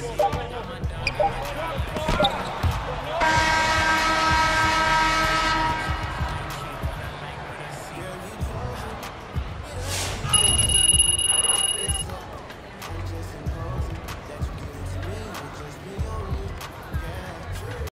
Whoa, whoa, whoa,